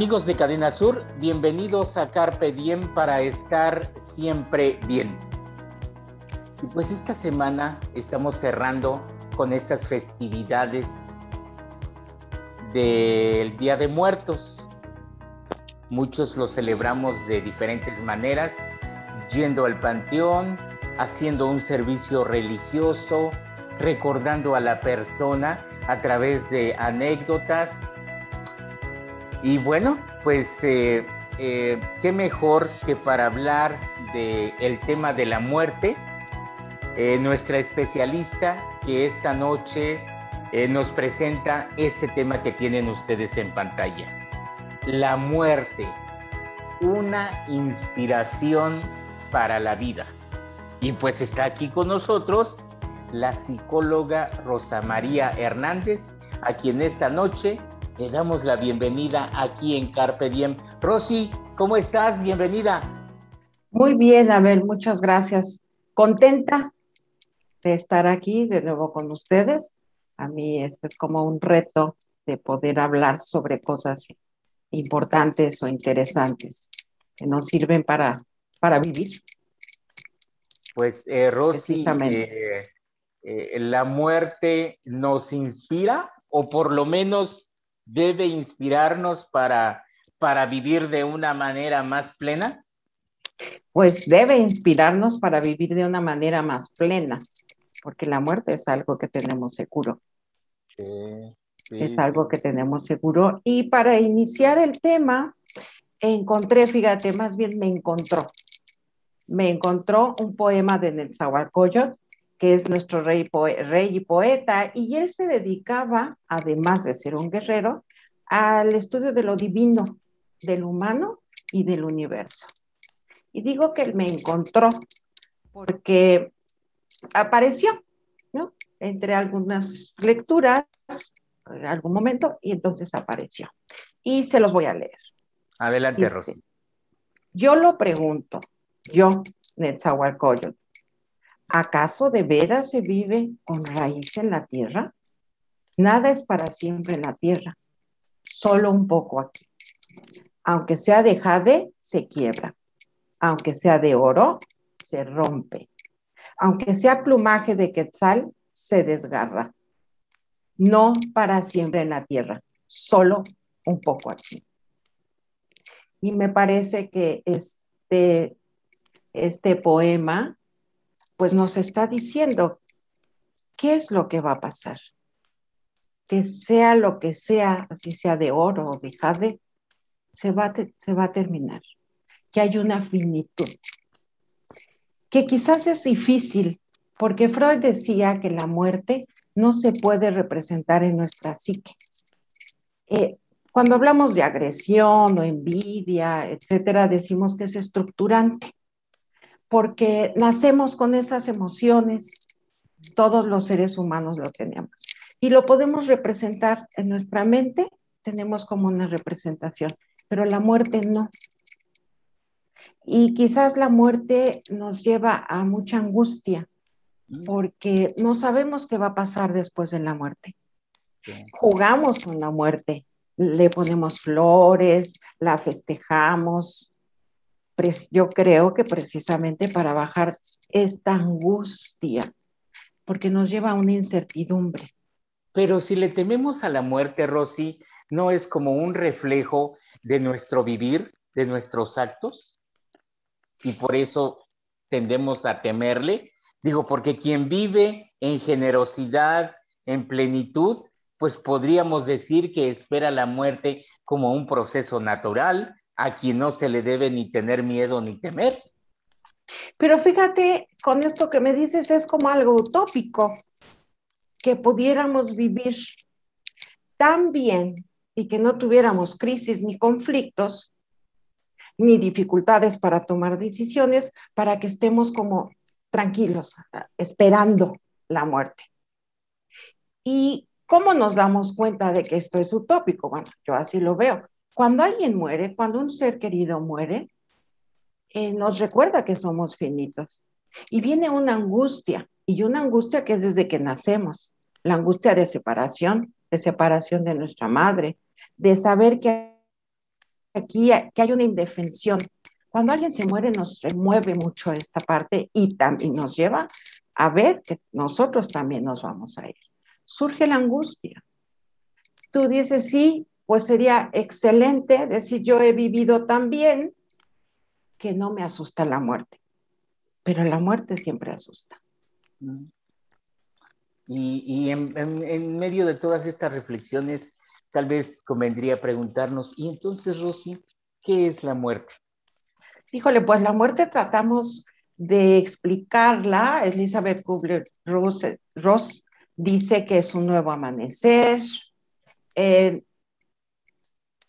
Amigos de Cadena Sur, bienvenidos a Carpe Diem para estar siempre bien. Y pues esta semana estamos cerrando con estas festividades del Día de Muertos. Muchos lo celebramos de diferentes maneras, yendo al panteón, haciendo un servicio religioso, recordando a la persona a través de anécdotas. Y bueno, pues eh, eh, qué mejor que para hablar del tema de la muerte, eh, nuestra especialista que esta noche nos presenta este tema que tienen ustedes en pantalla. La muerte, una inspiración para la vida. Y pues está aquí con nosotros la psicóloga Rosa María Hernández, a quien esta noche le damos la bienvenida aquí en Carpe Diem. Rosy, ¿cómo estás? Bienvenida. Muy bien, Abel, muchas gracias. Contenta de estar aquí de nuevo con ustedes. A mí este es como un reto de poder hablar sobre cosas importantes o interesantes que nos sirven para, para vivir. Pues eh, Rosy, eh, eh, la muerte nos inspira o por lo menos debe inspirarnos para, para vivir de una manera más plena? Pues debe inspirarnos para vivir de una manera más plena, porque la muerte es algo que tenemos seguro. Es algo que tenemos seguro. Y para iniciar el tema, encontré, fíjate, más bien me encontró. Me encontró un poema de Netzahualcóyotl que es nuestro rey, rey y poeta, y él se dedicaba, además de ser un guerrero, al estudio de lo divino, del humano y del universo. Y digo que él me encontró porque apareció, ¿no? Entre algunas lecturas, en algún momento, y entonces apareció. Y se los voy a leer. Adelante, Rosy. Yo lo pregunto, yo, Netzahualcoyot, ¿Acaso de veras se vive con raíz en la tierra? Nada es para siempre en la tierra, solo un poco aquí. Aunque sea de jade, se quiebra. Aunque sea de oro, se rompe. Aunque sea plumaje de quetzal, se desgarra. No para siempre en la tierra, solo un poco aquí. Y me parece que este, este poema pues nos está diciendo qué es lo que va a pasar. Que sea lo que sea, así sea de oro o de jade, se va, se va a terminar. Que hay una finitud. Que quizás es difícil, porque Freud decía que la muerte no se puede representar en nuestra psique. Eh, cuando hablamos de agresión o envidia, etcétera, decimos que es estructurante porque nacemos con esas emociones, todos los seres humanos lo tenemos. Y lo podemos representar en nuestra mente, tenemos como una representación, pero la muerte no. Y quizás la muerte nos lleva a mucha angustia, mm. porque no sabemos qué va a pasar después de la muerte. Jugamos con la muerte, le ponemos flores, la festejamos, yo creo que precisamente para bajar esta angustia, porque nos lleva a una incertidumbre. Pero si le tememos a la muerte, Rosy, ¿no es como un reflejo de nuestro vivir, de nuestros actos? Y por eso tendemos a temerle. Digo, porque quien vive en generosidad, en plenitud, pues podríamos decir que espera la muerte como un proceso natural, a quien no se le debe ni tener miedo ni temer. Pero fíjate, con esto que me dices es como algo utópico, que pudiéramos vivir tan bien y que no tuviéramos crisis ni conflictos, ni dificultades para tomar decisiones, para que estemos como tranquilos, esperando la muerte. ¿Y cómo nos damos cuenta de que esto es utópico? Bueno, yo así lo veo. Cuando alguien muere, cuando un ser querido muere, eh, nos recuerda que somos finitos. Y viene una angustia, y una angustia que es desde que nacemos, la angustia de separación, de separación de nuestra madre, de saber que aquí que hay una indefensión. Cuando alguien se muere nos remueve mucho esta parte y también nos lleva a ver que nosotros también nos vamos a ir. Surge la angustia. Tú dices, sí, pues sería excelente decir, yo he vivido tan bien que no me asusta la muerte. Pero la muerte siempre asusta. Y, en, medio de todas estas reflexiones, tal vez convendría preguntarnos, ¿y entonces, Rosy, qué es la muerte? Híjole, pues la muerte tratamos de explicarla. Elizabeth Kubler-Ross dice que es un nuevo amanecer. Eh,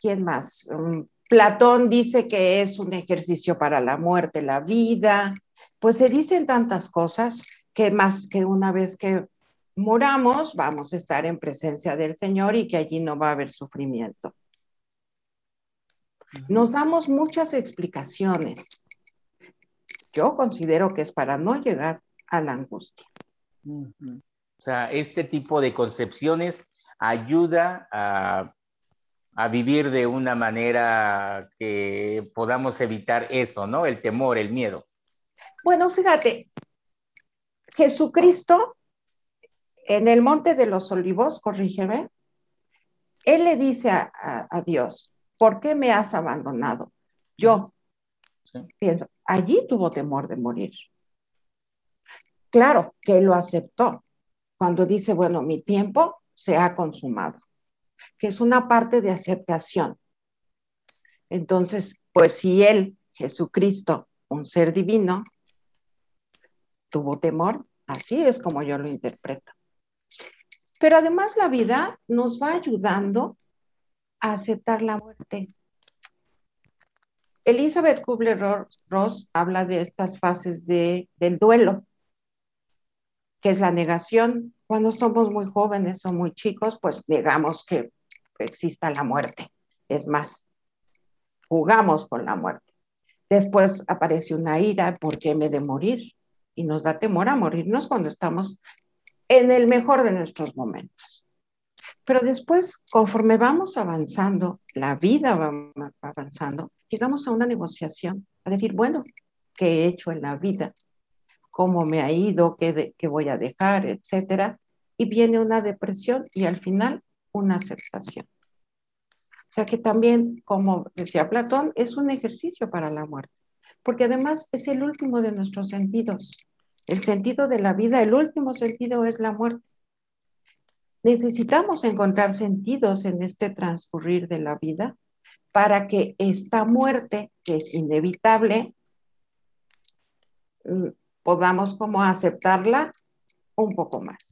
¿Quién más? Um, Platón dice que es un ejercicio para la muerte, la vida. Pues se dicen tantas cosas que más que una vez que moramos vamos a estar en presencia del Señor y que allí no va a haber sufrimiento. Nos damos muchas explicaciones. Yo considero que es para no llegar a la angustia. O sea, este tipo de concepciones ayuda a, a, vivir de una manera que podamos evitar eso, ¿no? El temor, el miedo. Bueno, fíjate, Jesucristo en el monte de los olivos, corrígeme, él le dice a, Dios, ¿por qué me has abandonado? Yo pienso, allí tuvo temor de morir. Claro que lo aceptó cuando dice, bueno, mi tiempo se ha consumado, que es una parte de aceptación. Entonces, pues si él, Jesucristo, un ser divino, tuvo temor, así es como yo lo interpreto. Pero además la vida nos va ayudando a aceptar la muerte. Elizabeth Kubler-Ross habla de estas fases de, del duelo, que es la negación. Cuando somos muy jóvenes o muy chicos, pues negamos que exista la muerte. Es más, jugamos con la muerte. Después aparece una ira, ¿por qué me de morir? Y nos da temor a morirnos cuando estamos en el mejor de nuestros momentos. Pero después, conforme vamos avanzando, la vida va avanzando, llegamos a una negociación, a decir, bueno, ¿qué he hecho en la vida? ¿Cómo me ha ido? ¿Qué, qué voy a dejar? Etcétera. Y viene una depresión y al final una aceptación. O sea que también, como decía Platón, es un ejercicio para la muerte, porque además es el último de nuestros sentidos. El sentido de la vida, el último sentido es la muerte. Necesitamos encontrar sentidos en este transcurrir de la vida para que esta muerte, que es inevitable, mm, podamos como aceptarla un poco más.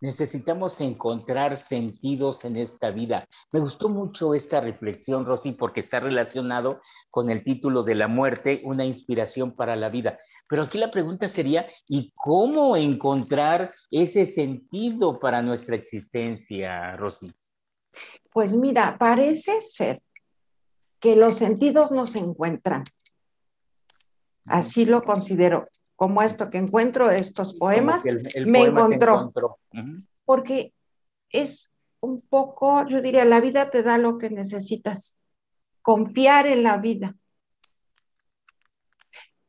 Necesitamos encontrar sentidos en esta vida. Me gustó mucho esta reflexión, Rosy, porque está relacionado con el título de la muerte, una inspiración para la vida. Pero aquí la pregunta sería, ¿y cómo encontrar ese sentido para nuestra existencia, Rosy? Pues mira, parece ser que los sentidos no se encuentran. Así lo considero como esto que encuentro, estos poemas, me encontró. Porque es un poco, yo diría, la vida te da lo que necesitas, confiar en la vida.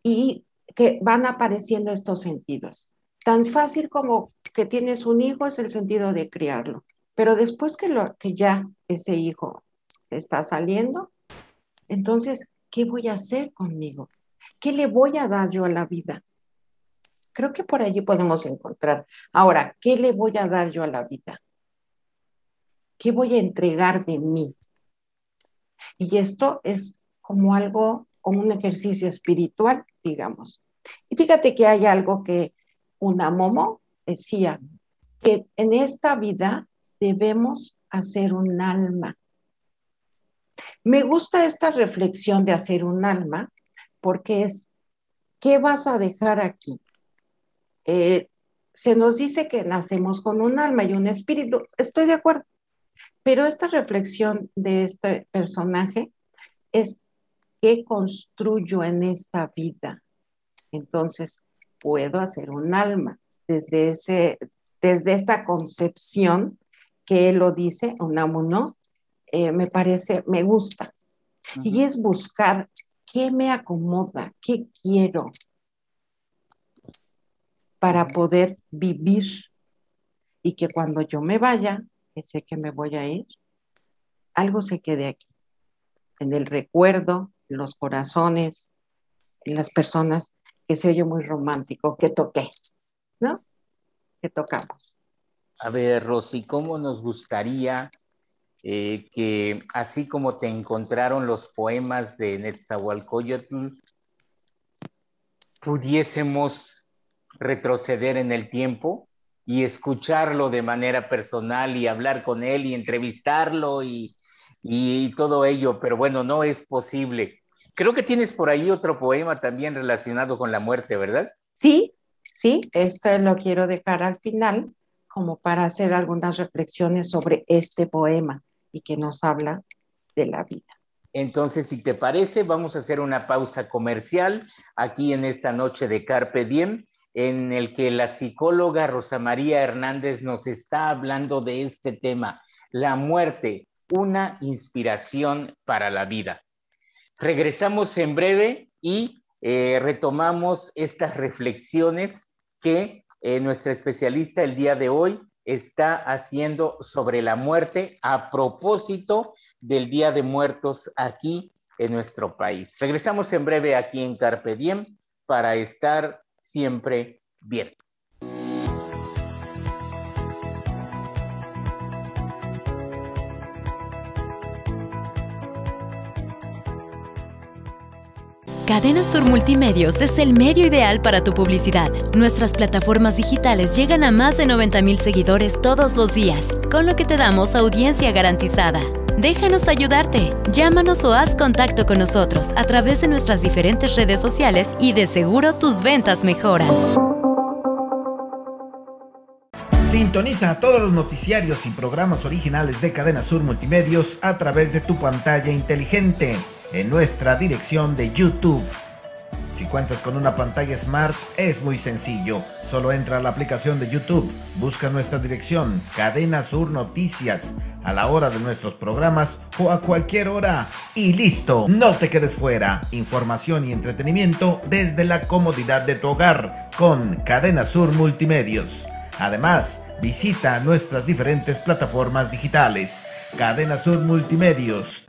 Y que van apareciendo estos sentidos. Tan fácil como que tienes un hijo es el sentido de criarlo. Pero después que, lo, que ya ese hijo está saliendo, entonces, ¿qué voy a hacer conmigo? ¿Qué le voy a dar yo a la vida? Creo que por allí podemos encontrar. Ahora, ¿qué le voy a dar yo a la vida? ¿Qué voy a entregar de mí? Y esto es como algo, como un ejercicio espiritual, digamos. Y fíjate que hay algo que una Momo decía, que en esta vida debemos hacer un alma. Me gusta esta reflexión de hacer un alma porque es, ¿qué vas a dejar aquí? Eh, se nos dice que nacemos con un alma y un espíritu. Estoy de acuerdo. Pero esta reflexión de este personaje es qué construyo en esta vida. Entonces, puedo hacer un alma desde, ese, desde esta concepción que él lo dice, un eh, me parece, me gusta. Y es buscar qué me acomoda, qué quiero para poder vivir y que cuando yo me vaya, que sé que me voy a ir, algo se quede aquí, en el recuerdo, en los corazones, en las personas, que se oye muy romántico, que toqué, ¿no? Que tocamos. A ver, Rosy, ¿cómo nos gustaría eh, que así como te encontraron los poemas de Netzahualcoyotl, pudiésemos retroceder en el tiempo y escucharlo de manera personal y hablar con él y entrevistarlo y, y todo ello, pero bueno, no es posible. Creo que tienes por ahí otro poema también relacionado con la muerte, ¿verdad? Sí, sí, esto lo quiero dejar al final como para hacer algunas reflexiones sobre este poema y que nos habla de la vida. Entonces, si te parece, vamos a hacer una pausa comercial aquí en esta noche de Carpe Diem, en el que la psicóloga Rosa María Hernández nos está hablando de este tema, la muerte, una inspiración para la vida. Regresamos en breve y eh, retomamos estas reflexiones que eh, nuestra especialista el día de hoy está haciendo sobre la muerte a propósito del Día de Muertos aquí en nuestro país. Regresamos en breve aquí en Carpe Diem para estar siempre bien. Cadena Sur Multimedios es el medio ideal para tu publicidad. Nuestras plataformas digitales llegan a más de 90.000 seguidores todos los días, con lo que te damos audiencia garantizada. Déjanos ayudarte. Llámanos o haz contacto con nosotros a través de nuestras diferentes redes sociales y de seguro tus ventas mejoran. Sintoniza todos los noticiarios y programas originales de Cadena Sur Multimedios a través de tu pantalla inteligente en nuestra dirección de YouTube. Si cuentas con una pantalla smart, es muy sencillo. Solo entra a la aplicación de YouTube, busca nuestra dirección, Cadena Sur Noticias, a la hora de nuestros programas o a cualquier hora. Y listo, no te quedes fuera. Información y entretenimiento desde la comodidad de tu hogar con Cadena Sur Multimedios. Además, visita nuestras diferentes plataformas digitales. Cadena Sur Multimedios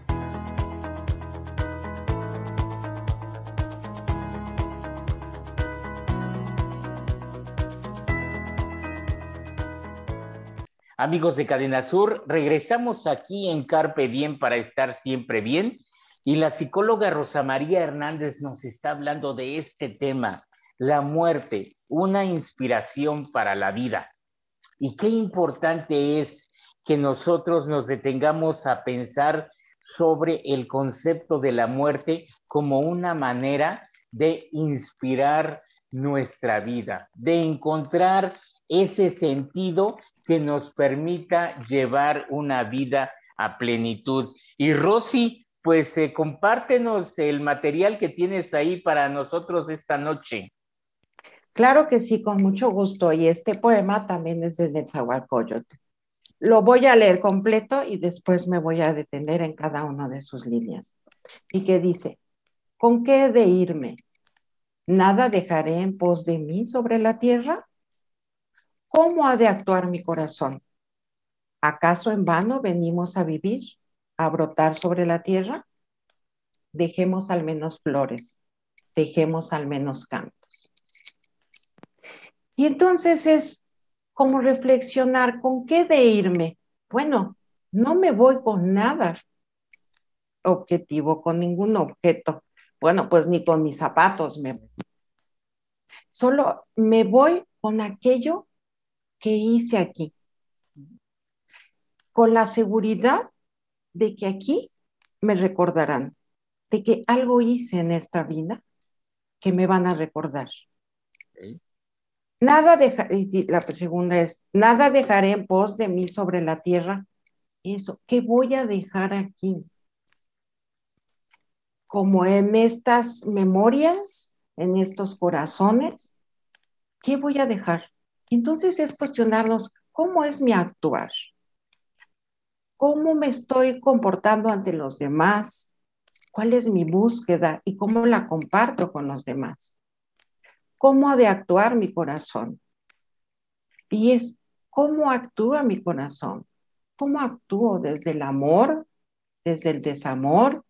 Amigos de Cadena Sur, regresamos aquí en Carpe Bien para estar siempre bien. Y la psicóloga Rosa María Hernández nos está hablando de este tema, la muerte, una inspiración para la vida. Y qué importante es que nosotros nos detengamos a pensar sobre el concepto de la muerte como una manera de inspirar nuestra vida, de encontrar ese sentido que nos permita llevar una vida a plenitud. Y Rosy, pues eh, compártenos el material que tienes ahí para nosotros esta noche. Claro que sí, con mucho gusto. Y este poema también es de Netzahualcoyotl. Lo voy a leer completo y después me voy a detener en cada una de sus líneas. Y que dice, ¿con qué he de irme? ¿Nada dejaré en pos de mí sobre la tierra? ¿Cómo ha de actuar mi corazón? ¿Acaso en vano venimos a vivir, a brotar sobre la tierra? Dejemos al menos flores, dejemos al menos cantos. Y entonces es como reflexionar, ¿con qué de irme? Bueno, no me voy con nada objetivo, con ningún objeto. Bueno, pues ni con mis zapatos me Solo me voy con aquello ¿qué hice aquí? Con la seguridad de que aquí me recordarán, de que algo hice en esta vida que me van a recordar. Nada deja, la segunda es, nada dejaré en pos de mí sobre la tierra. Eso, ¿qué voy a dejar aquí? Como en estas memorias, en estos corazones, ¿qué voy a dejar? Entonces es cuestionarnos cómo es mi actuar, cómo me estoy comportando ante los demás, cuál es mi búsqueda y cómo la comparto con los demás. ¿Cómo ha de actuar mi corazón? Y es cómo actúa mi corazón. ¿Cómo actúo desde el amor, desde el desamor?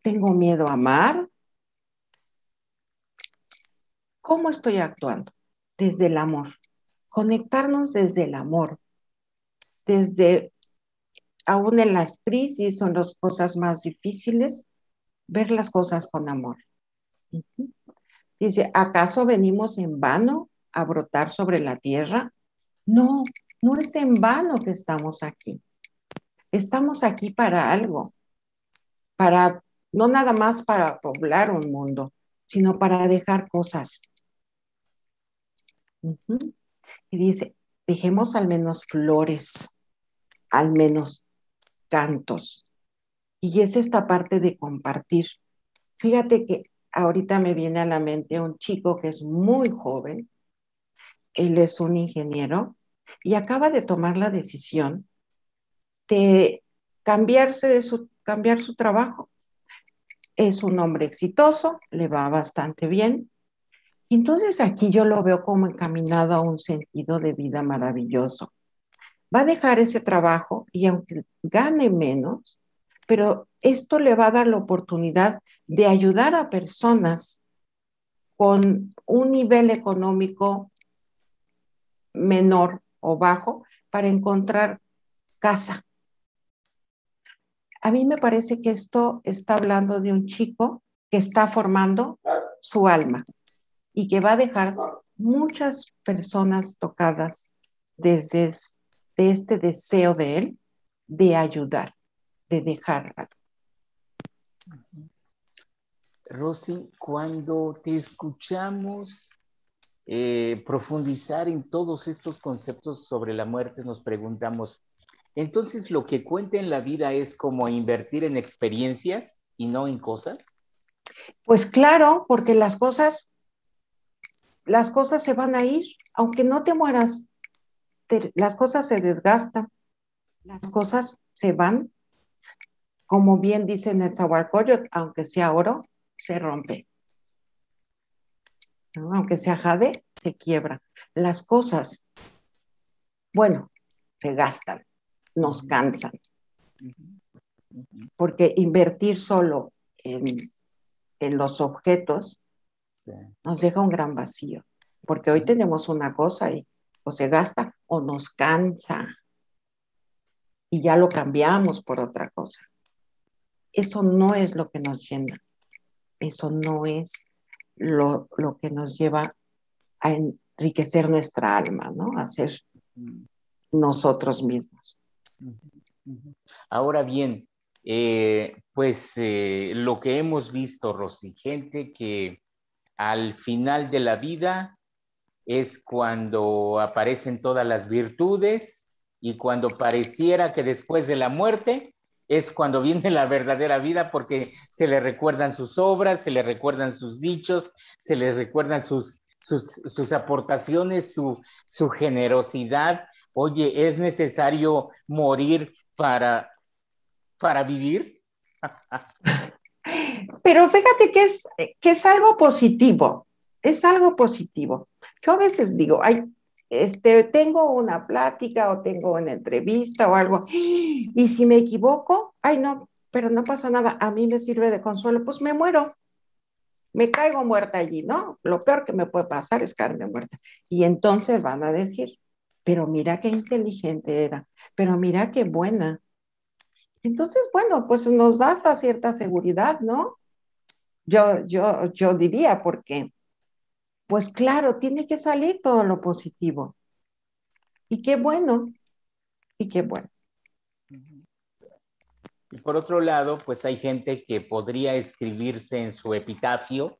¿Tengo miedo a amar? ¿Cómo estoy actuando? Desde el amor. Conectarnos desde el amor. Desde, aún en las crisis son las cosas más difíciles, ver las cosas con amor. Dice, ¿acaso venimos en vano a brotar sobre la tierra? No, no es en vano que estamos aquí. Estamos aquí para algo, para, no nada más para poblar un mundo, sino para dejar cosas. Y dice, dejemos al menos flores, al menos cantos. Y es esta parte de compartir. Fíjate que ahorita me viene a la mente un chico que es muy joven, él es un ingeniero y acaba de tomar la decisión de cambiarse de su, cambiar su trabajo. Es un hombre exitoso, le va bastante bien. Entonces aquí yo lo veo como encaminado a un sentido de vida maravilloso. Va a dejar ese trabajo y aunque gane menos, pero esto le va a dar la oportunidad de ayudar a personas con un nivel económico menor o bajo para encontrar casa. A mí me parece que esto está hablando de un chico que está formando su alma y que va a dejar muchas personas tocadas desde de este deseo de él de ayudar, de dejar algo. Rosy, cuando te escuchamos eh, profundizar en todos estos conceptos sobre la muerte, nos preguntamos, entonces lo que cuenta en la vida es como invertir en experiencias y no en cosas. Pues claro, porque las cosas, las cosas se van a ir, aunque no te mueras, las cosas se desgastan, las cosas se van, como bien dice Netzahualcoyot, aunque sea oro, se rompe. Aunque sea jade, se quiebra. Las cosas, bueno, se gastan, nos cansan. Porque invertir solo en, los objetos nos deja un gran vacío. Porque hoy tenemos una cosa y o se gasta o nos cansa. Y ya lo cambiamos por otra cosa. Eso no es lo que nos llena. Eso no es lo, que nos lleva a enriquecer nuestra alma, ¿no? A ser nosotros mismos. Ahora bien, eh, pues eh, lo que hemos visto, Rosy, gente que al final de la vida es cuando aparecen todas las virtudes y cuando pareciera que después de la muerte es cuando viene la verdadera vida porque se le recuerdan sus obras, se le recuerdan sus dichos, se le recuerdan sus, sus, aportaciones, su, su generosidad. Oye, ¿es necesario morir para, para vivir? Pero fíjate que es, que es algo positivo, es algo positivo. Yo a veces digo, ay, este, tengo una plática o tengo una entrevista o algo, y si me equivoco, ay no, pero no pasa nada, a mí me sirve de consuelo, pues me muero, me caigo muerta allí, ¿no? Lo peor que me puede pasar es caerme muerta. Y entonces van a decir, pero mira qué inteligente era, pero mira qué buena. Entonces, bueno, pues nos da hasta cierta seguridad, ¿no? Yo, yo, yo diría, porque pues claro, tiene que salir todo lo positivo. Y qué bueno, y qué bueno. Y por otro lado, pues hay gente que podría escribirse en su epitafio,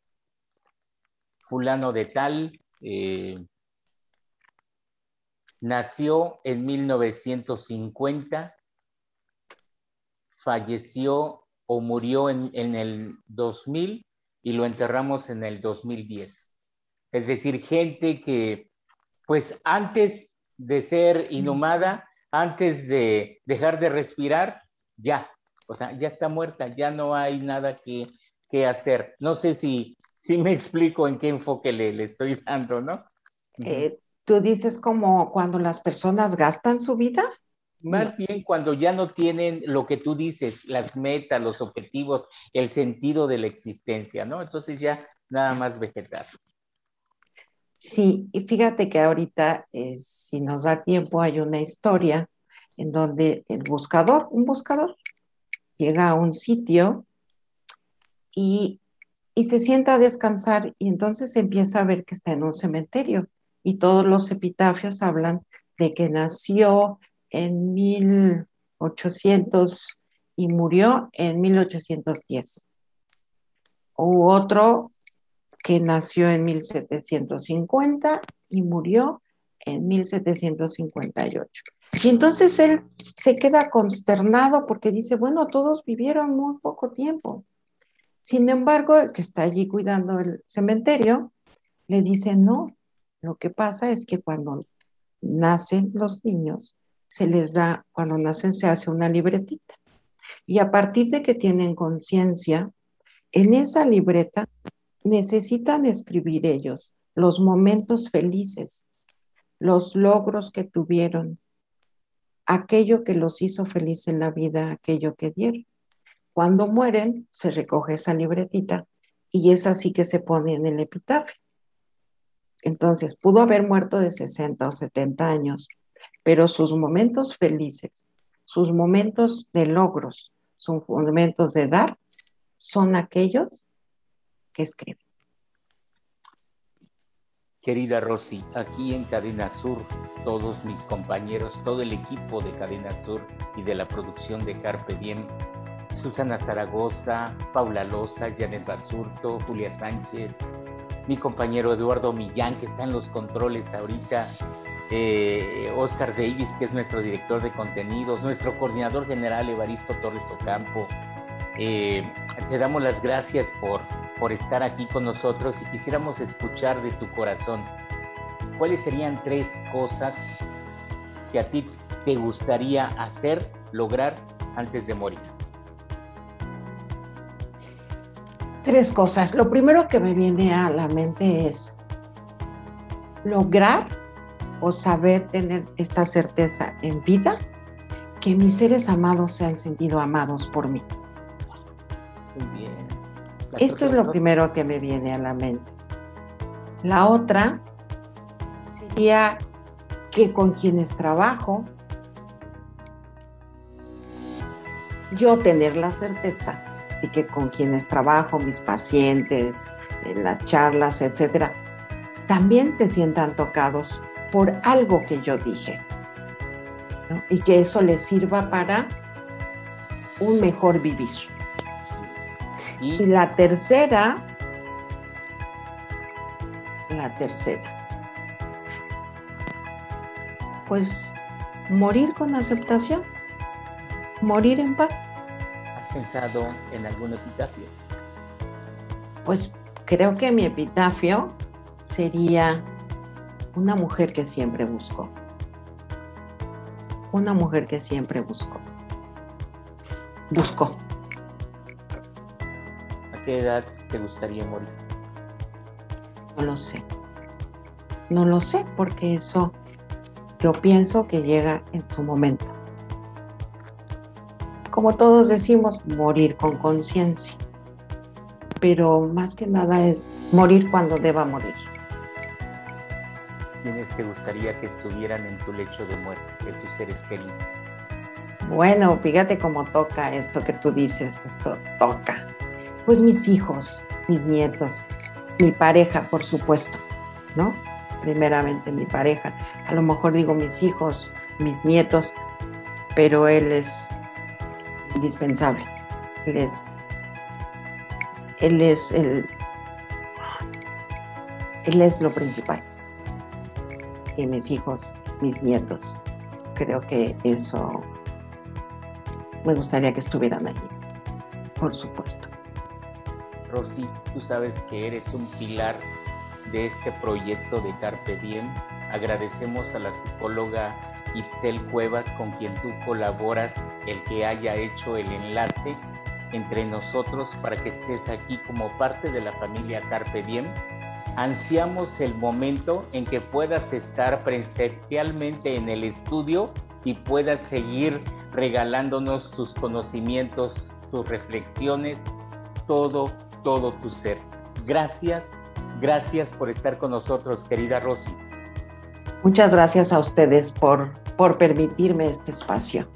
fulano de tal, eh, nació en 1950, falleció o murió en, en el 2000 y lo enterramos en el 2010 es decir, gente que pues antes de ser inhumada, antes de dejar de respirar, ya, O sea, ya está muerta, ya no hay nada que, que hacer. No sé si, si me explico en qué enfoque le, le estoy dando, ¿no? Eh, Tú dices como cuando las personas gastan su vida. Más bien cuando ya no tienen lo que tú dices, las metas, los objetivos, el sentido de la existencia, ¿no? Entonces ya nada más vegetar. Sí, y fíjate que ahorita, eh, si nos da tiempo, hay una historia en donde el buscador, un buscador, llega a un sitio y, y se sienta a descansar y entonces empieza a ver que está en un cementerio y todos los epitafios hablan de que nació en 1800 y murió en 1810. Hubo otro que nació en 1750 y murió en 1758. Y entonces él se queda consternado porque dice, bueno, todos vivieron muy poco tiempo. Sin embargo, el que está allí cuidando el cementerio le dice, no, lo que pasa es que cuando nacen los niños, se les da, cuando nacen se hace una libretita. Y a partir de que tienen conciencia, en esa libreta necesitan escribir ellos los momentos felices, los logros que tuvieron, aquello que los hizo feliz en la vida, aquello que dieron. Cuando mueren, se recoge esa libretita y es así que se pone en el epitafio. Entonces, pudo haber muerto de 60 o 70 años, pero sus momentos felices, sus momentos de logros, sus momentos de dar, son aquellos que escriben. Querida Rosy, aquí en Cadena Sur, todos mis compañeros, todo el equipo de Cadena Sur y de la producción de Carpe Diem, Susana Zaragoza, Paula Loza, Janet Basurto, Julia Sánchez, mi compañero Eduardo Millán, que está en los controles ahorita, eh, Oscar Davis, que es nuestro director de contenidos, nuestro coordinador general Evaristo Torres Ocampo. Eh, te damos las gracias por, por estar aquí con nosotros y quisiéramos escuchar de tu corazón. ¿Cuáles serían tres cosas que a ti te gustaría hacer, lograr antes de morir? Tres cosas. Lo primero que me viene a la mente es lograr o saber tener esta certeza en vida que mis seres amados se han sentido amados por mí. Muy bien. Esto es lo primero que me viene a la mente. La otra sería que con quienes trabajo, yo tener la certeza y que con quienes trabajo, mis pacientes, en las charlas, etcétera, también se sientan tocados por algo que yo dije. Y que eso les sirva para un mejor vivir. Y, y la tercera, la tercera, pues morir con aceptación, morir en paz pensado en algún epitafio? Pues creo que mi epitafio sería una mujer que siempre busco. Una mujer que siempre busco. Busco. ¿A qué edad te gustaría morir? No lo sé. No lo sé porque eso yo pienso que llega en su momento como todos decimos, morir con conciencia. Pero más que nada es morir cuando deba morir. ¿Quiénes te gustaría que estuvieran en tu lecho de muerte, de tus seres queridos? Bueno, fíjate cómo toca esto que tú dices, esto toca. Pues mis hijos, mis nietos, mi pareja, por supuesto, ¿no? Primeramente mi pareja. A lo mejor digo mis hijos, mis nietos, pero él es indispensable. Él es, él es el, él es lo principal. Y mis hijos, mis nietos. Creo que eso me gustaría que estuvieran allí, por supuesto. Rosy, tú sabes que eres un pilar de este proyecto de Carpe Diem. Agradecemos a la psicóloga Itzel Cuevas, con quien tú colaboras, el que haya hecho el enlace entre nosotros para que estés aquí como parte de la familia Carpe Diem. Ansiamos el momento en que puedas estar presencialmente en el estudio y puedas seguir regalándonos tus conocimientos, tus reflexiones, todo, todo tu ser. Gracias, gracias por estar con nosotros, querida Rosy. Muchas gracias a ustedes por, por permitirme este espacio,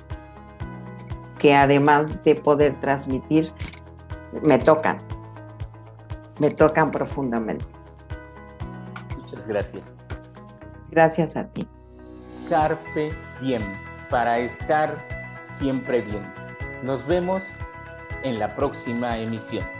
que además de poder transmitir, me tocan, me tocan profundamente. Muchas gracias. Gracias a ti. Carpe diem, para estar siempre bien. Nos vemos en la próxima emisión.